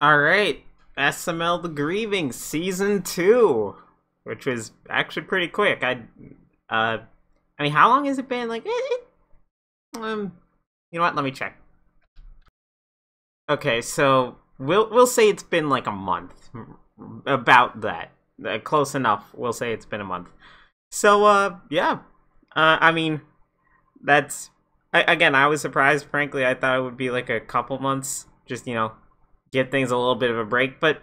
All right, SML The Grieving season two, which was actually pretty quick. I, uh, I mean, how long has it been? Like, eh, eh, um, you know what? Let me check. Okay, so we'll we'll say it's been like a month, about that, uh, close enough. We'll say it's been a month. So, uh, yeah, uh, I mean, that's I, again, I was surprised. Frankly, I thought it would be like a couple months, just you know, give things a little bit of a break. But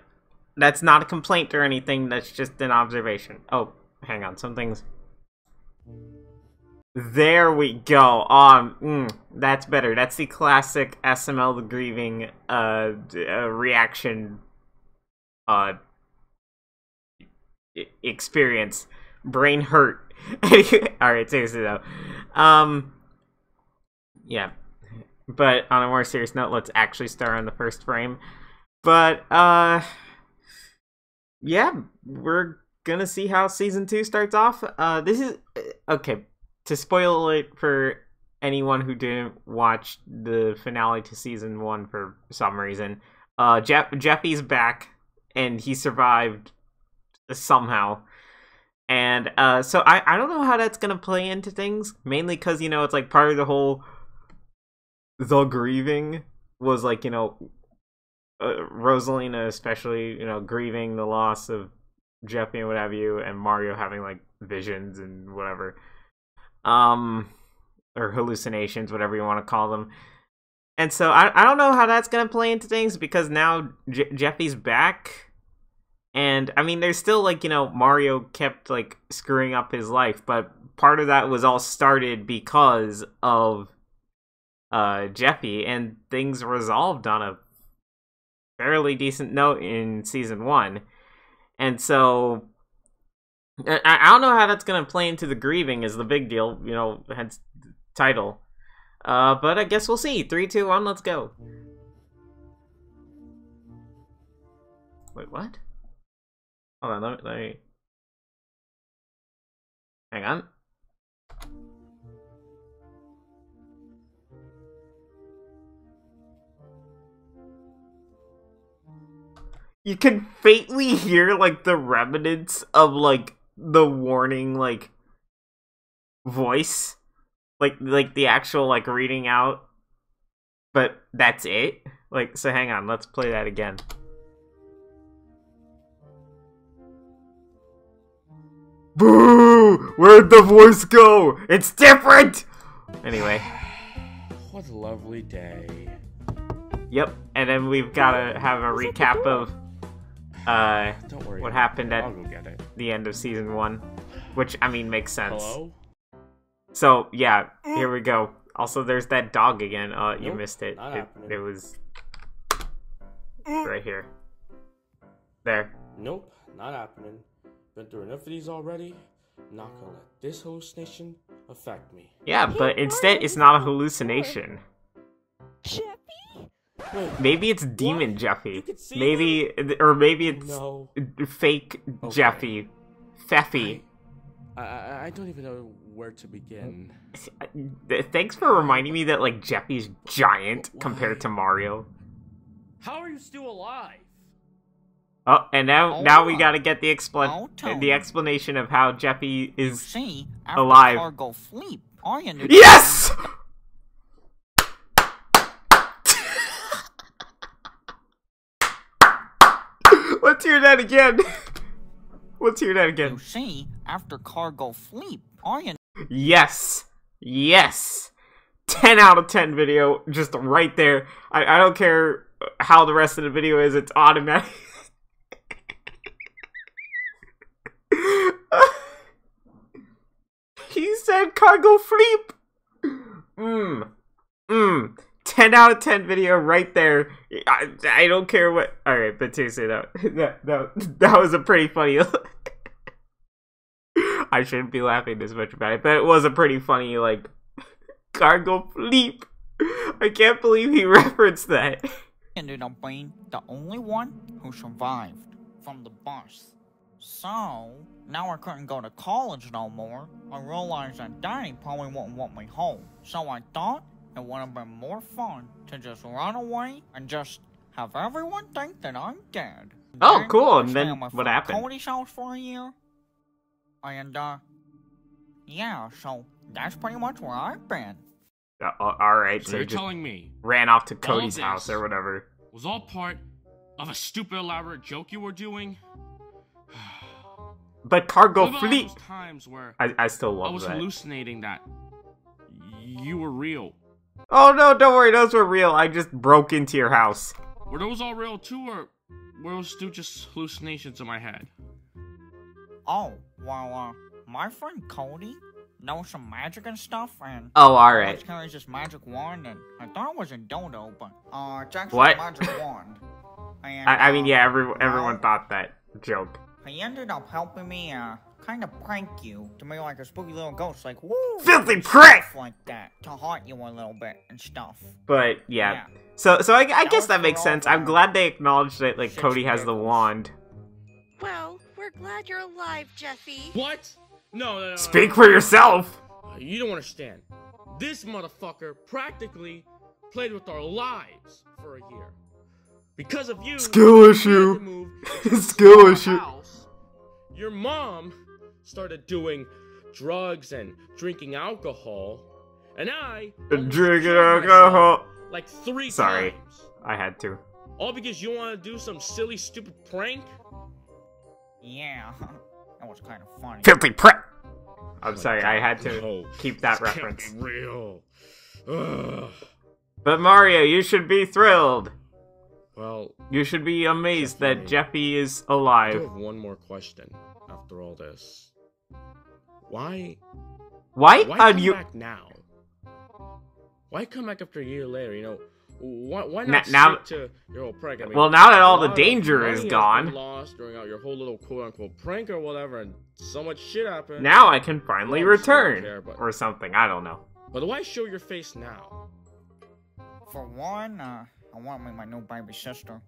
that's not a complaint or anything. That's just an observation. Oh, hang on, something's. There we go. Um, mm, that's better. That's the classic SML the grieving uh, uh reaction uh experience. Brain hurt. All right, seriously though. Um, yeah. But on a more serious note, let's actually start on the first frame. But uh yeah, we're gonna see how season two starts off. Uh this is okay, to spoil it for anyone who didn't watch the finale to season one for some reason. Uh Jeff Jeffy's back and he survived somehow. And uh so I, I don't know how that's gonna play into things, mainly because you know it's like part of the whole the grieving was like you know uh, Rosalina especially you know grieving the loss of Jeffy and what have you, and Mario having like visions and whatever, um, or hallucinations, whatever you want to call them. And so I I don't know how that's gonna play into things because now J- Jeffy's back, and I mean there's still like you know Mario kept like screwing up his life, but part of that was all started because of uh, Jeffy, and things resolved on a fairly decent note in season one. And so I, I don't know how that's gonna play into the grieving is the big deal, you know, hence title. Uh, but I guess we'll see. Three, two, one, let's go. Wait, what? Hold on, let me... Hang on. You can faintly hear like the remnants of like the warning like voice. Like like the actual like reading out. But that's it? Like so hang on let's play that again. Boo! Where'd the voice go? It's different! Anyway. What a lovely day. Yep and then we've got to have a recap of uh, Don't worry. what happened at I'll go get it. the end of season one, which I mean makes sense. Hello? So yeah, here we go. Also, there's that dog again. Uh, you Nope, missed it. It, it was right here. There. Nope, not happening. Been through enough of these already. Not gonna let this hallucination affect me. Yeah, but instead, it's not a hallucination. Wait, Maybe it's Demon Jeffy. could see Maybe, or maybe it's no. fake Okay. Jeffy. Feffy. I, I I don't even know where to begin. Thanks for reminding me that like Jeffy's giant compared to Mario. How are you still alive? Oh, and now Hold now we got to get the explan I'll oh, the explanation of how Jeffy You is see, alive. cargo sleep, I. Yes! Let's hear that again. Let's hear that again. You see, after cargo sleep, I Yes. Yes. 10 out of 10 video, just right there. I, I don't care how the rest of the video is, it's automatic. he said cargo sleep. Mmm. Mmm. 10 out of 10 video right there. I, I don't care what. Alright, but seriously, though, that, that, that was a pretty funny. I shouldn't be laughing this much about it, but it was a pretty funny, like, cargo sleep. I can't believe he referenced that. ended up being the only one who survived from the bus. So, now I couldn't go to college no more. I realized that Daddy probably wouldn't want me home. So I thought it would have been more fun to just run away and just have everyone think that I'm dead. Oh, Then cool, and then what happened? Cody's house for a year. And, uh, yeah, so that's pretty much where I've been. Uh, all right, So so you're telling me ran off to Cody's house or whatever. was all part of a stupid elaborate joke you were doing? But cargo What about all fleet. times where I, I still I love was that. hallucinating that you were real. Oh no, don't worry, those were real. I just broke into your house. Were those all real too, or were those still just hallucinations in my head? Oh, well, uh, my friend Cody knows some magic and stuff, and Oh, always alright. carries this magic wand, and I thought it was a dodo, but, uh, it's actually What? a magic wand. And, I, I mean, uh, yeah, every, everyone well, thought that joke. He ended up helping me, uh, kind of prank you to make like a spooky little ghost, like, woo! Filthy prick! Like that, to haunt you a little bit and stuff. But yeah, Yeah. so so I, I That guess that makes sense. I'm glad they acknowledged that like Shit's Cody has the wand. Well, we're glad you're alive, Jeffy. What? No, no, no, no, Speak no. for yourself. Uh, You don't understand. This motherfucker practically played with our lives for a year. Because of you, Skill issue. move Skill issue. house. Your mom started doing drugs and drinking alcohol, and I almost Drinking alcohol. like three Sorry. times. I had to. All because you want to do some silly, stupid prank? Yeah, that was kind of funny. Filthy prick. I'm Oh my sorry, I had to no. keep that This reference. real. Ugh. But Mario, you should be thrilled. Well, You should be amazed that Jeffy. Jeffy is I do alive. have one more question after all this. Why? Why Why are come you? back now? Why come back after a year later? You know, why, why not now- stick to your old prank? I mean, Well, now that all the danger is gone, lost during out your whole little quote unquote prank or whatever, and so much shit happened. now I can finally Well, I return care, but- or something. I don't know. But why show your face now? For one, uh, I want to meet my new baby sister.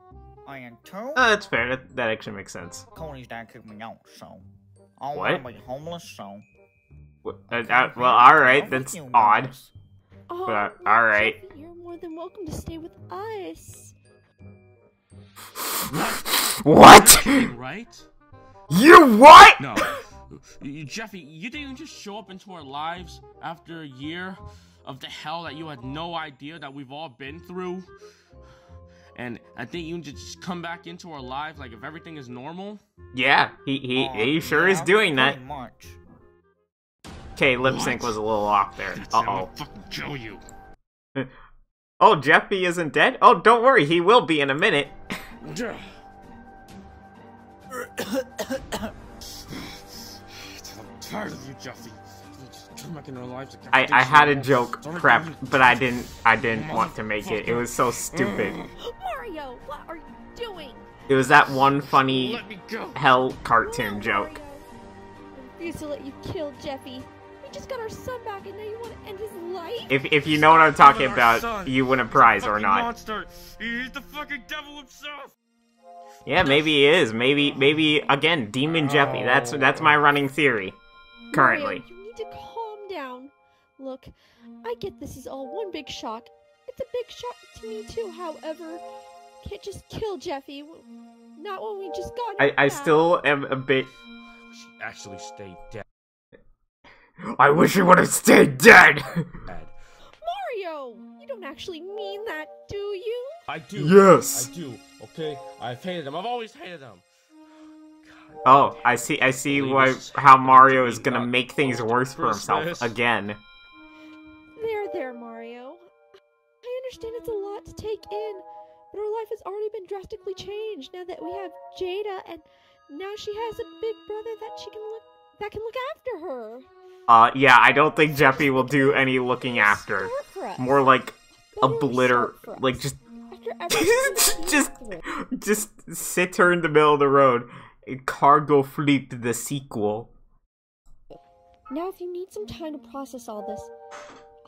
I And two, Uh, that's fair. That, that actually makes sense. Cody's dad kicked me out, so I What? want to be homeless, so. Wh- I uh, uh, well, in all love right. with That's you odd. guys. Oh, But, well, alright. You're more than welcome to stay with us. What? Right? You what? No. You- Jeffy, you didn't just show up into our lives after a year of the hell that you had no idea that we've all been through. And I think you can just come back into our lives like if everything is normal. Yeah, he he, Uh, he sure is doing that. pretty much. Okay, lip sync was a little off there. That's Uh oh. I'll fucking kill you. Oh, Jeffy isn't dead? Oh, don't worry, he will be in a minute. I'm tired of you, Jeffy. I, I had a joke Don't prep, but I didn't I didn't want to make it. It was so stupid. Mario, what are you doing? It was that one funny Let me go. hell cartoon No, joke. Mario. I refuse to let you kill Jeffy. We just got our son back, and now you want to end his life? If if you know what I'm talking about, you win a prize or not. Monster. He's the fucking devil himself. Yeah, maybe he is. Maybe maybe again, Demon Jeffy. That's that's my running theory. Currently. Mario, you need to calm down. Look, I get this is all one big shock. It's a big shock to me too. However, can't just kill Jeffy. Not when we just got I, I still am a bit She actually stayed dead. I wish he would have stayed dead. Mario, you don't actually mean that, do you? I do. Yes. I do. Okay. I've hated him. I've always hated him. Oh, I see. I see why how Mario is gonna make things worse for himself again. There, there, Mario. I understand it's a lot to take in, but our life has already been drastically changed now that we have Jada, and now she has a big brother that she can look that can look after her. Uh, yeah, I don't think Jeffy will do any looking after. Start for us. More like Why obliter, start for us? like just, After everything we've just, just sit her in the middle of the road. Cargo Fleet the sequel. Now, if you need some time to process all this,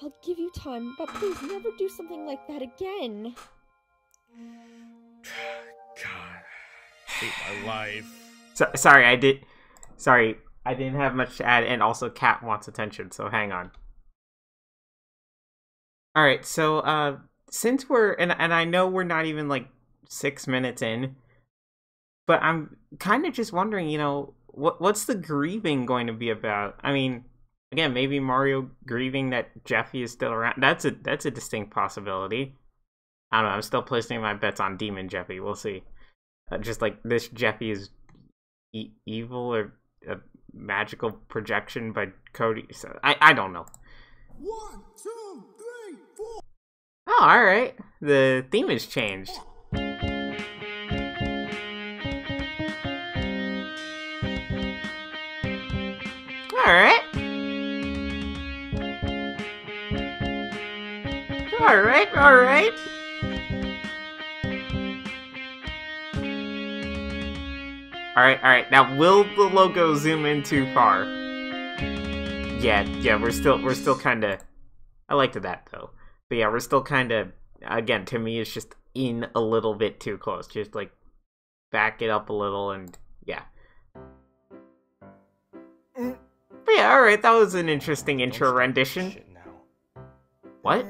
I'll give you time, but please never do something like that again. God. I hate my life. So, sorry, I did. Sorry, I didn't have much to add, and also Cat wants attention, so hang on. All right, so uh, since we're and and I know we're not even like six minutes in. But I'm kind of just wondering, you know, what what's the grieving going to be about? I mean, again, maybe Mario grieving that Jeffy is still around. That's a that's a distinct possibility. I don't know. I'm still placing my bets on Demon Jeffy. We'll see. Uh, just like this Jeffy is e- evil or a magical projection by Cody. So I I don't know. One, two, three, four. Oh, all right. The theme has changed. All right. All right. All right. All right. Now, will the logo zoom in too far? Yeah. Yeah. We're still. We're still kind of. I liked that though. But yeah, we're still kind of. Again, to me, it's just in a little bit too close. Just like back it up a little, and yeah. But yeah, all right. That was an interesting intro rendition. What?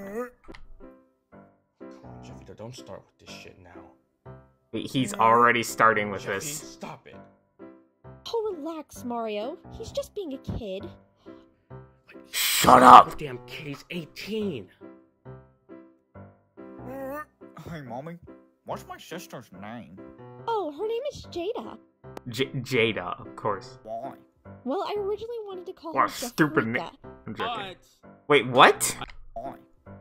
Come on, Jeffy, don't start with this shit now. He's already starting with Jeffy, this. stop it. Oh, relax, Mario. He's just being a kid. Shut up! Damn kid's 18. Hey, mommy, what's my sister's name? Oh, her name is Jada. J- Jada, of course. Why? Well, I originally wanted to call What her a stupid Jeffrika. na- I'm joking. But Wait, what? Why?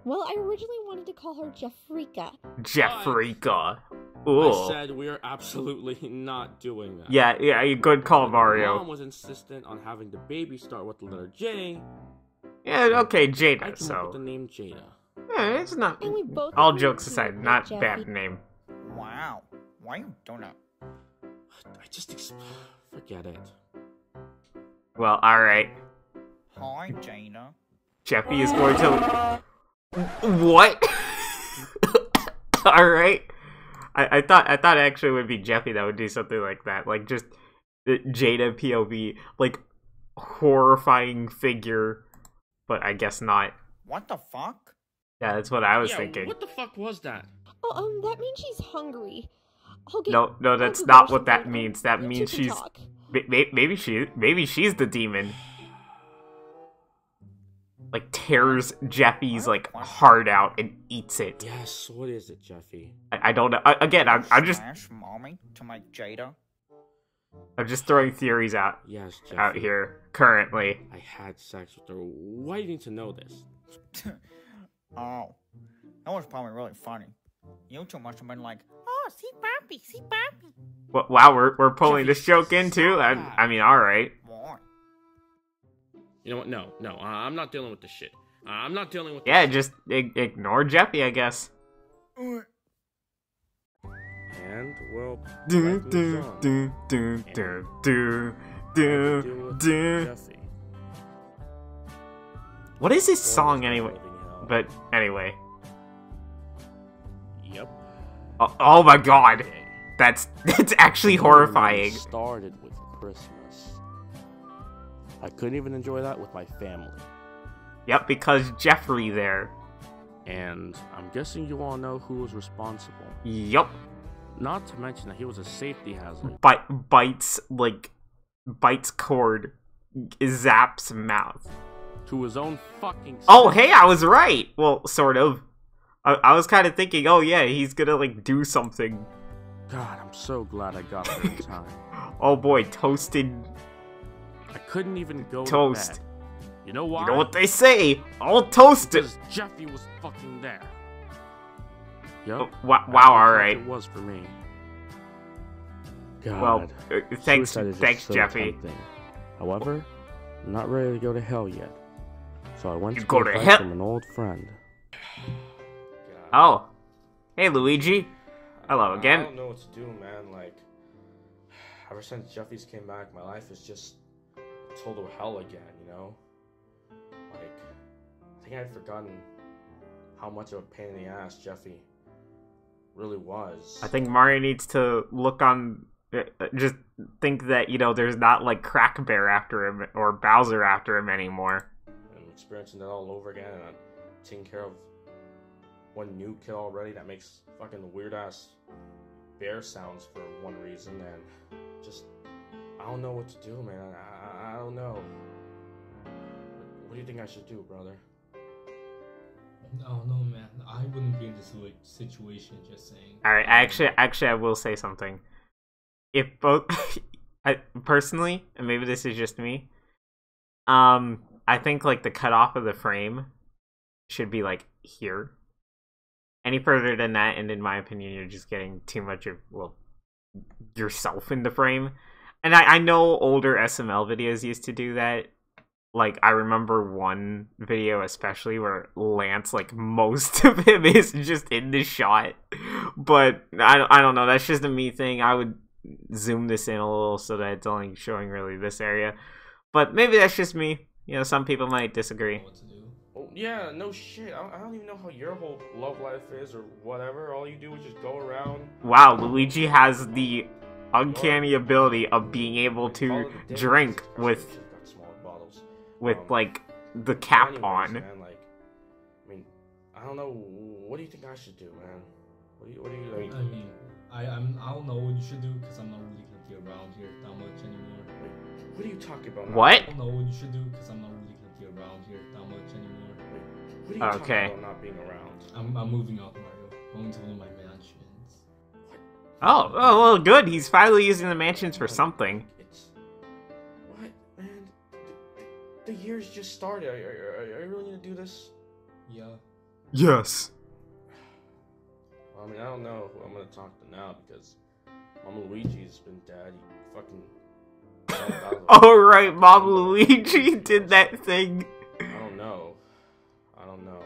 Well, I originally wanted to call her Jeffrika. Jeffrika. I said we are absolutely not doing that. Yeah, yeah, you good call, Mario. Mom was insistent on having the baby start with the letter J. Yeah, okay, I Jada, came up with so. the name Jada. Yeah, it's not. And we both All jokes aside, not Jeffy. bad name. Wow. Why you doing that? I just ex- forget it. Well, alright. Hi, Jada. Jeffy is going to. What? alright. I, I thought I thought actually it would be Jeffy that would do something like that. Like just the Jada POV, like horrifying figure, but I guess not. What the fuck? Yeah, that's what I was yeah, thinking. what the fuck was that? Oh, um, that means she's hungry. I'll get. No, no, I'll that's not what that means. That means she's talk. May- may- Maybe she, maybe she's the demon. Like tears Jeffy's like heart out and eats it. Yes, what is it, Jeffy? I, I don't know. I, again, I'm, I'm just, Slash mommy to make Jada. I'm just throwing theories out Yes, Jeffy. out here currently. I had sex with her. Why do you need to know this? oh, that was probably really funny. You two must have been like, oh, see Papi, see Papi. Wa- Wow, we're we're pulling Jeffy, this joke in too. I, I mean, all right. Why? You know what? No, no, uh, I'm not dealing with this shit. Uh, I'm not dealing with. Yeah, this just ig- ignore Jeffy, I guess. And well, Do life moves do do do do do do do. What is this song anyway? But anyway. Yep. Oh, oh my god. That's that's actually horrifying. Started with Christmas. I couldn't even enjoy that with my family. Yep, because Jeffrey there. And I'm guessing you all know who was responsible. Yep. Not to mention that he was a safety hazard. Bite bites like bites cord, zaps mouth. To his own fucking. Oh, hey, I was right. Well, sort of. I, I was kind of thinking, oh yeah, he's gonna like do something. God, I'm so glad I got there in time. Oh boy, toasted. I couldn't even go Toast. to bed. You know why? You know what they say? All toasted. Because Jeffy was fucking there. Yep. Oh, wow, that's wow, how all tough right. It was for me. God. Well, uh, thanks, Suicide is just thanks, so Jeffy. tempting. However, I'm not ready to go to hell yet. So I went You to go get to advice hell- from an old friend. Oh, hey, Luigi. Hello again. I don't know what to do, man. Like, ever since Jeffy's came back, my life is just a total hell again. You know, like, I think I'd forgotten how much of a pain in the ass Jeffy really was. I think Mario needs to look on. uh, uh, Just think that you know there's not like Crack Bear after him or Bowser after him anymore. I'm experiencing that all over again, and I'm taking care of one new kid already that makes fucking weird ass bear sounds for one reason, and just I don't know what to do, man. I don't know. What do you think I should do, brother? I don't know, man. I wouldn't be in this situation. Just saying. All right, actually, actually, I will say something. If both, I personally, and maybe this is just me, um, I think like the cutoff of the frame should be like here. Any further than that, and in my opinion, you're just getting too much of well yourself in the frame. And I, I know older SML videos used to do that. Like I remember one video especially where Lance, like most of him is just in the shot. But I, I don't know. That's just a me thing. I would zoom this in a little so that it's only showing really this area. But maybe that's just me. You know, some people might disagree. What to do? Oh yeah, no shit. I, I don't even know how your whole love life is or whatever. All you do is just go around. Wow, Luigi has the uncanny ability of being able to follow the dates. drink with should've got smaller bottles. with Um, like the cap anyways, on. Man, like, I mean, I don't know. What do you think I should do, man? What do you? What do you? I mean, I mean, I I'm I don't know what you should do because I'm not really gonna be around here that much anymore. what are you talking about? now? What? I don't know what you should do because I'm not really gonna be around here that much anymore. What are you Okay. talking about not being around? I'm I'm moving out, Mario. Going to one of my mansions. Oh, oh, well, good. He's finally using the mansions for something. It's what, man? The, the year's just started. Are, are, are, are you really gonna do this? Yeah. Yes. Well, I mean, I don't know who I'm gonna talk to now because Mama Luigi's been dead. He fucking. I don't- Oh right, Mom Luigi did that thing, I don't know. I don't know.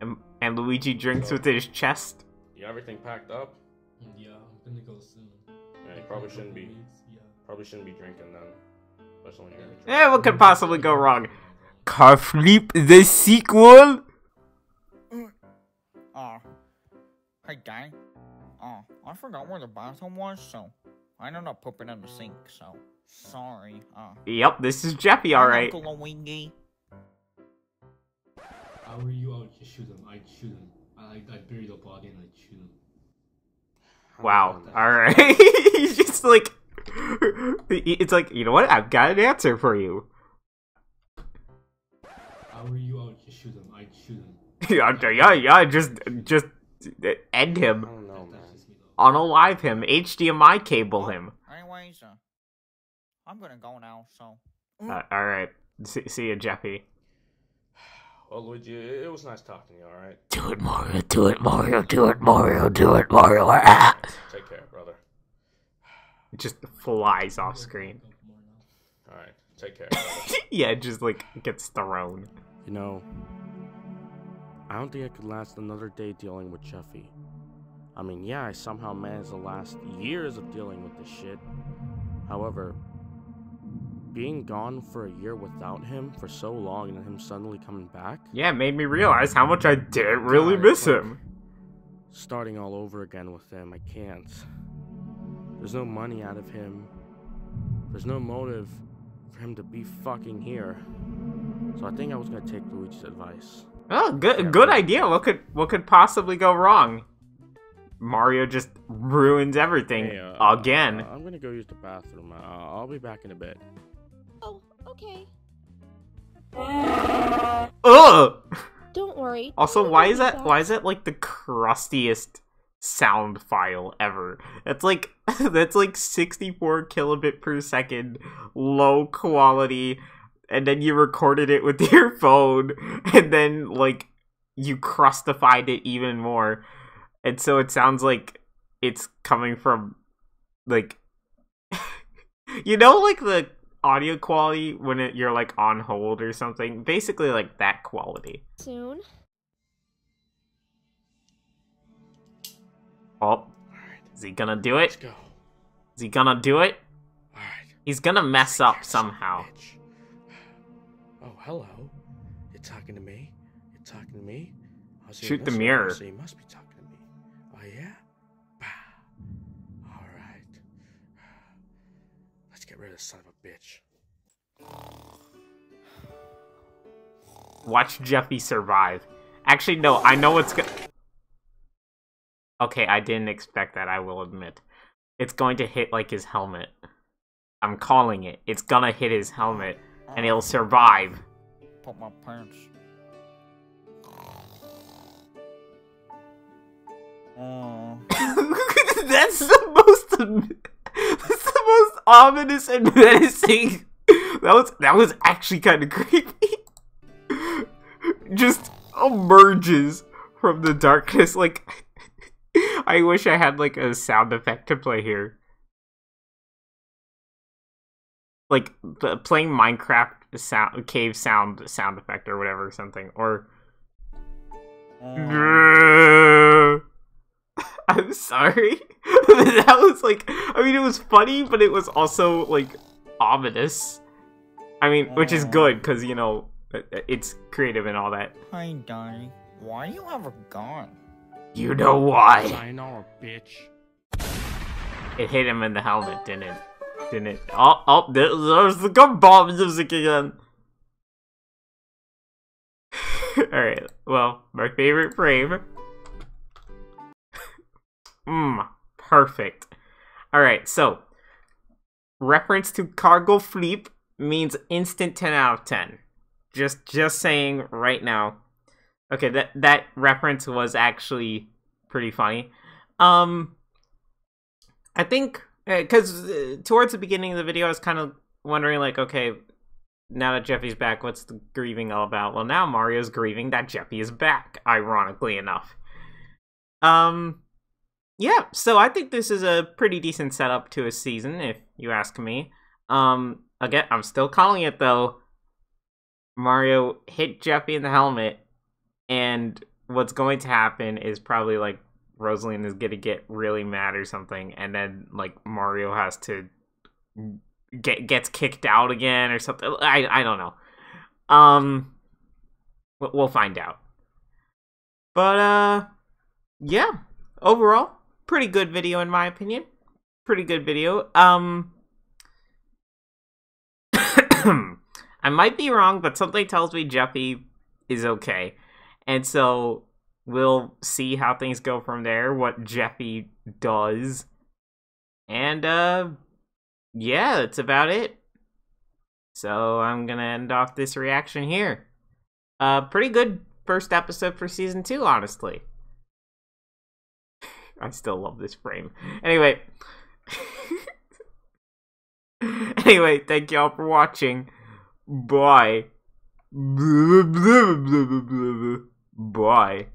and, and Luigi drinks with his chest. You got everything packed up? Yeah, I'm gonna go soon. Yeah, you probably shouldn't be. weeks, Yeah. Probably shouldn't be drinking then. Especially when you're gonna be Eh, what could possibly go wrong? Car Flip the sequel. Oh. Hey, gang. Oh, I forgot where the bathroom was, so I ended up pooping in the sink, so sorry. Uh, Yep, this is Jeffy, all right. Uncle Luigi. How are you? I would just shoot him. I'd shoot him. I I'd bury the body and I'd shoot him. Wow. All right. He's just like, it's like you know what? I've got an answer for you. How are you? I would just shoot him. I'd shoot him. yeah, yeah, yeah. Just, just end I him, don't know, man. that's just me though. unalive him, HDMI cable him. Anyways, uh, I'm gonna go now, so. Uh, all right. See, see you, Jeffy. Well, Luigi, it, it was nice talking to you. All right. Do it, Mario. Do it, Mario. Do it, Mario. Do it, Mario. Ah. Take care, brother. It just flies off screen. All right. Take care. yeah, it just like gets thrown. You know, I don't think I could last another day dealing with Jeffy. I mean, yeah, I somehow managed the last years of dealing with this shit. However, being gone for a year without him for so long and him suddenly coming back, Yeah, it made me realize how much I didn't really God, miss like- him. starting all over again with him, I can't. There's no money out of him. There's no motive for him to be fucking here. So I think I was gonna take Luigi's advice. Oh, good, Yeah, good idea. What could, what could possibly go wrong? Mario just ruins everything Hey, uh, again. uh, I'm gonna go use the bathroom. Uh, I'll be back in a bit. Okay. Ugh. Don't worry. Also, Don't why is that? about Why is that like the crustiest sound file ever? That's like that's like 64 kilobit per second, low quality, and then you recorded it with your phone, and then like you crustified it even more, and so it sounds like it's coming from like you know like the audio quality when it, you're like on hold or something basically like that quality soon. Oh, Alright, is he gonna do let's go. Is he gonna do it? Alright. He's gonna mess up somehow. Oh, hello. You're talking to me? You're talking to me? I was Shoot the mirror. room, So you must be talking to me. Oh, yeah? Bah. Alright. Let's get rid of this son of a bitch. Watch Jeffy survive. Actually, no, I know what's gonna. okay, I didn't expect that, I will admit. It's going to hit like his helmet. I'm calling it. It's gonna hit his helmet and he'll survive. Put my pants. Oh, that's the most that's the most ominous and menacing. That was that was actually kind of creepy. Just emerges from the darkness like I wish I had like a sound effect to play here. Like playing Minecraft sound cave sound sound effect or whatever something or oh. I'm sorry. that was like, I mean, it was funny, but it was also like ominous. I mean, which is good oh. because you know it's creative and all that. Hi, Donnie. Why do you have a gun? You know why? Sayonara, bitch. It hit him in the helmet, didn't it? Didn't it? Oh, oh, there's the gun bomb music again. all right. Well, my favorite frame. Mmm, perfect. All right, so reference to cargo fleep means instant 10 out of 10. Just just saying right now. Okay, that that reference was actually pretty funny. Um I think cuz uh, towards the beginning of the video I was kind of wondering like okay, now that Jeffy's back, what's the grieving all about? Well, now Mario's grieving that Jeffy is back, ironically enough. Um yeah, so I think this is a pretty decent setup to a season, if you ask me. Um, again, I'm still calling it though. Mario hit Jeffy in the helmet, and what's going to happen is probably like Rosalina is gonna get really mad or something, and then like Mario has to get gets kicked out again or something. I I don't know. Um, we'll- find out. But uh, yeah. Overall, pretty good video in my opinion. Pretty good video. Um I might be wrong, but something tells me Jeffy is okay. And so we'll see how things go from there, what Jeffy does. And uh yeah, that's about it. So I'm gonna end off this reaction here. Uh pretty good first episode for season two, honestly. I still love this frame. Anyway. anyway, thank y'all for watching. Bye. Bye.